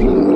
Ooh.